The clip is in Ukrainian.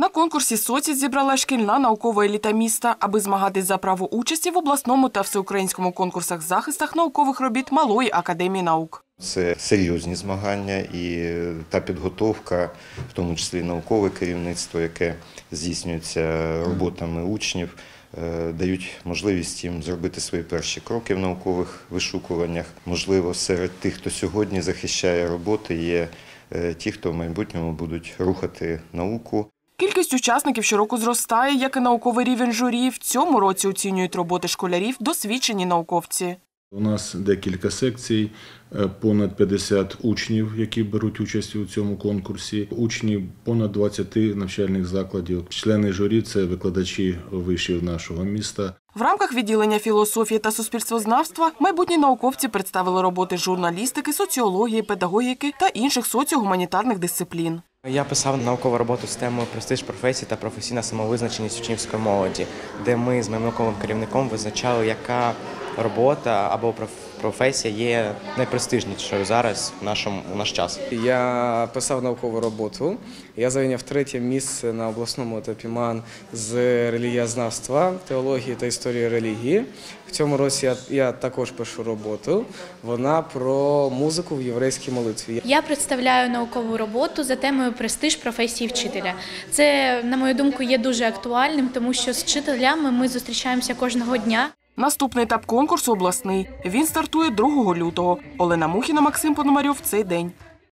На конкурсі соці зібрала шкільна наукова еліта міста, аби змагатись за право участі в обласному та всеукраїнському конкурсах захистах наукових робіт Малої академії наук. Це серйозні змагання і та підготовка, в тому числі наукове керівництво, яке здійснюється роботами учнів, е, дають можливість їм зробити свої перші кроки в наукових вишукуваннях. Можливо, серед тих, хто сьогодні захищає роботи, є е, ті, хто в майбутньому будуть рухати науку. Кількість учасників щороку зростає, як і науковий рівень журі. В цьому році оцінюють роботи школярів досвідчені науковці. У нас декілька секцій, е, понад 50 учнів, які беруть участь у цьому конкурсі. Учні понад 20 навчальних закладів. Члени журі це викладачі вишів нашого міста. В рамках відділення філософії та суспільствознавства майбутні науковці представили роботи журналістики, соціології, педагогіки та інших соціогуманітарних дисциплін. Я писав наукову роботу з темою престиж професії та професійна самовизначеність учнівської молоді, де ми з моїм науковим керівником визначали, яка робота або проф- професія є найпрестижнішою зараз в нашому в наш час. Я писав наукову роботу. Я зайняв третє місце на обласному етапі МАН з релігієзнавства, теології та історії релігії. В цьому році я, я також пишу роботу. Вона про музику в єврейській молитві. Я представляю наукову роботу за темою престиж професії вчителя. Це, на мою думку, є дуже актуальним, тому що з вчителями ми зустрічаємося кожного дня. Наступний етап конкурсу обласний. Він стартує 2 лютого. Олена Мухіна, Максим Пономарьов. Цей день.